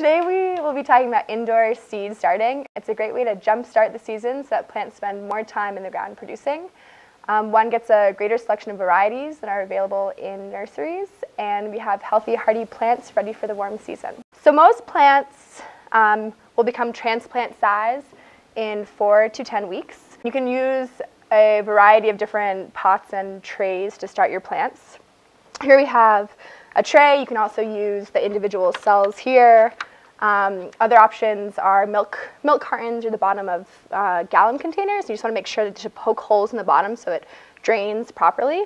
Today we will be talking about indoor seed starting. It's a great way to jumpstart the season so that plants spend more time in the ground producing. Um, one gets a greater selection of varieties that are available in nurseries, and we have healthy, hardy plants ready for the warm season. So most plants um, will become transplant size in four to 10 weeks. You can use a variety of different pots and trays to start your plants. Here we have a tray. You can also use the individual cells here. Um, other options are milk, milk cartons or the bottom of uh, gallon containers. You just want to make sure that to poke holes in the bottom so it drains properly.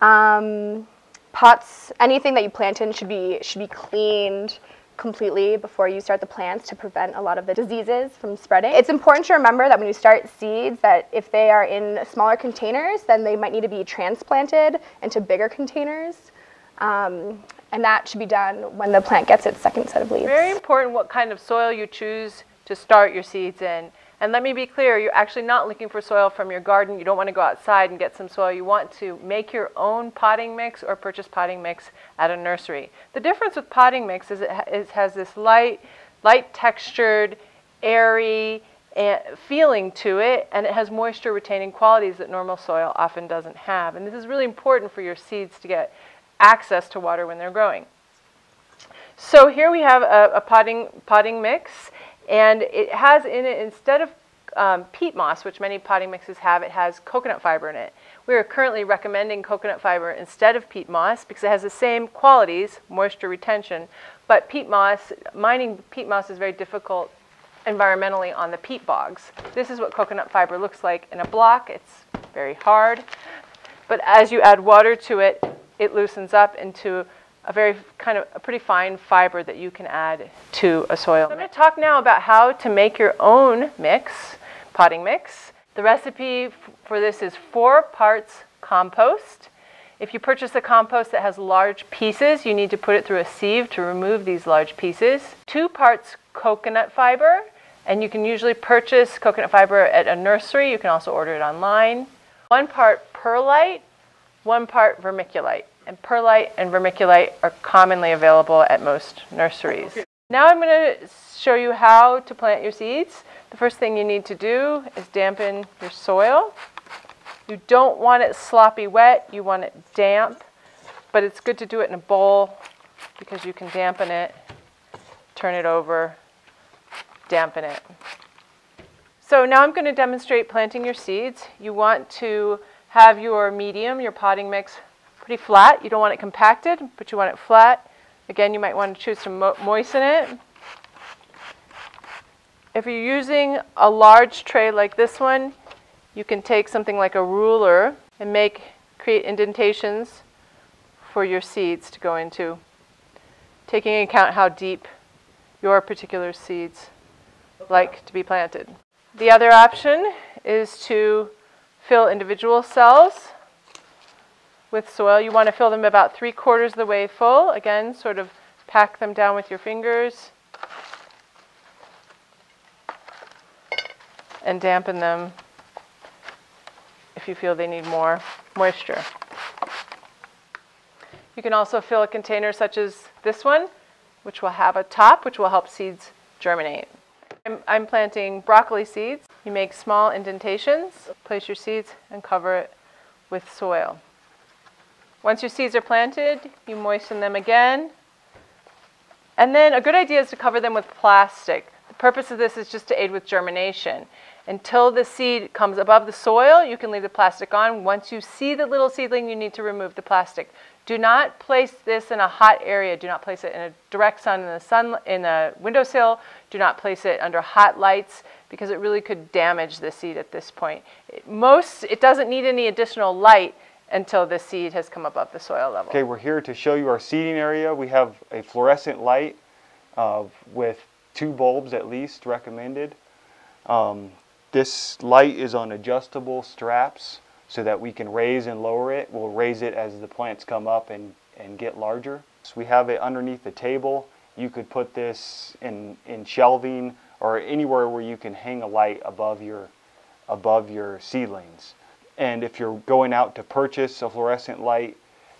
Um, pots, anything that you plant in should be, should be cleaned completely before you start the plants to prevent a lot of the diseases from spreading. It's important to remember that when you start seeds that if they are in smaller containers, then they might need to be transplanted into bigger containers. Um, and that should be done when the plant gets its second set of leaves. Very important what kind of soil you choose to start your seeds in. And let me be clear, you're actually not looking for soil from your garden. You don't want to go outside and get some soil. You want to make your own potting mix or purchase potting mix at a nursery. The difference with potting mix is it, it has this light, light textured, airy eh, feeling to it, and it has moisture retaining qualities that normal soil often doesn't have. And this is really important for your seeds to get access to water when they're growing. So here we have a, a potting, potting mix, and it has in it, instead of um, peat moss, which many potting mixes have, it has coconut fiber in it. We are currently recommending coconut fiber instead of peat moss because it has the same qualities, moisture retention, but peat moss, mining peat moss is very difficult environmentally on the peat bogs. This is what coconut fiber looks like in a block. It's very hard, but as you add water to it, it loosens up into a very kind of a pretty fine fiber that you can add to a soil. So I'm going to talk now about how to make your own mix, potting mix. The recipe for this is four parts compost. If you purchase a compost that has large pieces, you need to put it through a sieve to remove these large pieces. Two parts coconut fiber, and you can usually purchase coconut fiber at a nursery. You can also order it online. One part perlite, one part vermiculite. And perlite and vermiculite are commonly available at most nurseries. Now I'm going to show you how to plant your seeds. The first thing you need to do is dampen your soil. You don't want it sloppy wet, you want it damp, but it's good to do it in a bowl because you can dampen it, turn it over, dampen it. So now I'm going to demonstrate planting your seeds. You want to have your medium, your potting mix, pretty flat. You don't want it compacted, but you want it flat. Again, you might want to choose to mo moisten it. If you're using a large tray like this one, you can take something like a ruler and make create indentations for your seeds to go into, taking into account how deep your particular seeds like to be planted. The other option is to fill individual cells with soil. You want to fill them about three quarters of the way full. Again, sort of pack them down with your fingers and dampen them if you feel they need more moisture. You can also fill a container such as this one, which will have a top, which will help seeds germinate. I'm, I'm planting broccoli seeds. You make small indentations, place your seeds, and cover it with soil. Once your seeds are planted, you moisten them again. And then a good idea is to cover them with plastic. The purpose of this is just to aid with germination. Until the seed comes above the soil, you can leave the plastic on. Once you see the little seedling, you need to remove the plastic. Do not place this in a hot area. Do not place it in a direct sun in the sun in a windowsill. Do not place it under hot lights because it really could damage the seed at this point. It, most, it doesn't need any additional light until the seed has come above the soil level. Okay, we're here to show you our seeding area. We have a fluorescent light uh, with two bulbs at least recommended. Um, this light is on adjustable straps so that we can raise and lower it. We'll raise it as the plants come up and, and get larger. So we have it underneath the table. You could put this in, in shelving or anywhere where you can hang a light above your, above your seedlings. And if you're going out to purchase a fluorescent light,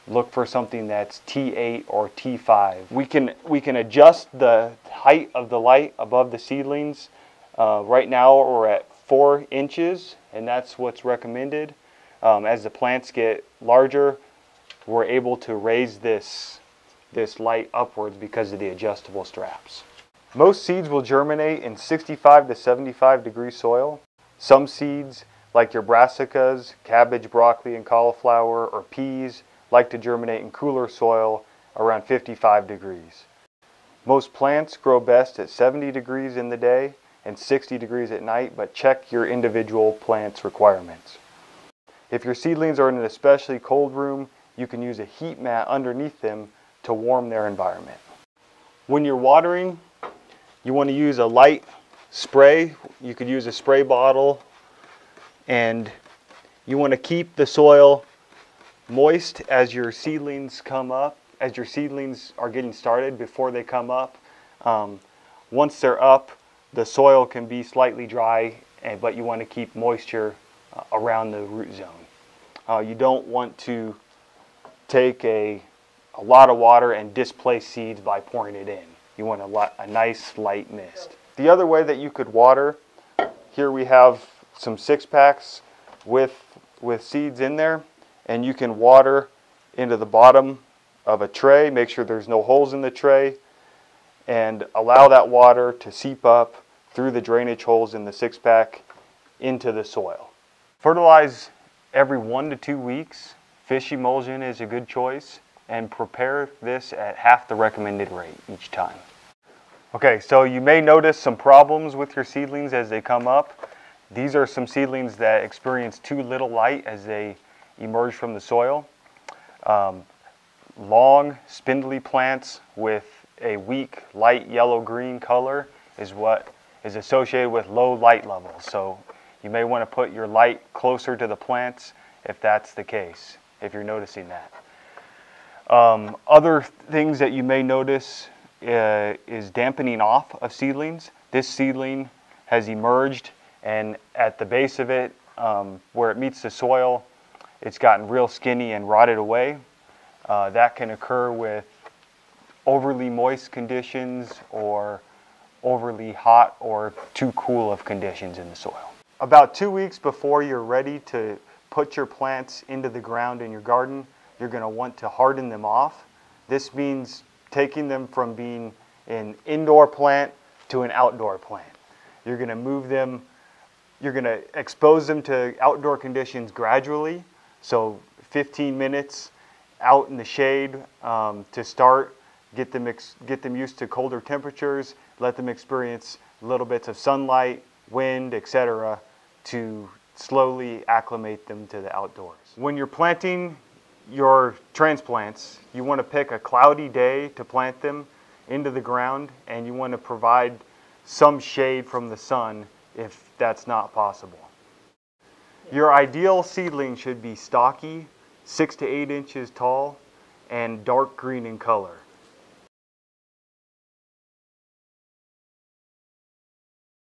look for something that's T8 or T5. We can, we can adjust the height of the light above the seedlings. Uh, right now we're at four inches and that's what's recommended. Um, as the plants get larger, we're able to raise this, this light upwards because of the adjustable straps. Most seeds will germinate in 65 to 75 degree soil. Some seeds, like your brassicas, cabbage, broccoli, and cauliflower, or peas, like to germinate in cooler soil around 55 degrees. Most plants grow best at 70 degrees in the day and 60 degrees at night, but check your individual plant's requirements. If your seedlings are in an especially cold room, you can use a heat mat underneath them to warm their environment. When you're watering, you want to use a light spray. You could use a spray bottle and you want to keep the soil moist as your seedlings come up, as your seedlings are getting started before they come up. Um, once they're up, the soil can be slightly dry, eh, but you want to keep moisture uh, around the root zone. Uh, you don't want to take a, a lot of water and displace seeds by pouring it in. You want a, a nice light mist. The other way that you could water, here we have some six packs with, with seeds in there and you can water into the bottom of a tray, make sure there's no holes in the tray, and allow that water to seep up through the drainage holes in the six pack into the soil. Fertilize every one to two weeks. Fish emulsion is a good choice and prepare this at half the recommended rate each time. Okay, so you may notice some problems with your seedlings as they come up. These are some seedlings that experience too little light as they emerge from the soil. Um, long, spindly plants with a weak light yellow-green color is what is associated with low light levels. So you may want to put your light closer to the plants if that's the case, if you're noticing that. Um, other things that you may notice uh, is dampening off of seedlings. This seedling has emerged and at the base of it, um, where it meets the soil, it's gotten real skinny and rotted away. Uh, that can occur with overly moist conditions or overly hot or too cool of conditions in the soil. About two weeks before you're ready to put your plants into the ground in your garden, you're going to want to harden them off. This means taking them from being an indoor plant to an outdoor plant. You're going to move them, you're going to expose them to outdoor conditions gradually so 15 minutes out in the shade um, to start, get them, get them used to colder temperatures, let them experience little bits of sunlight, wind, etc. to slowly acclimate them to the outdoors. When you're planting your transplants, you want to pick a cloudy day to plant them into the ground and you want to provide some shade from the sun if that's not possible. Your ideal seedling should be stocky, six to eight inches tall, and dark green in color.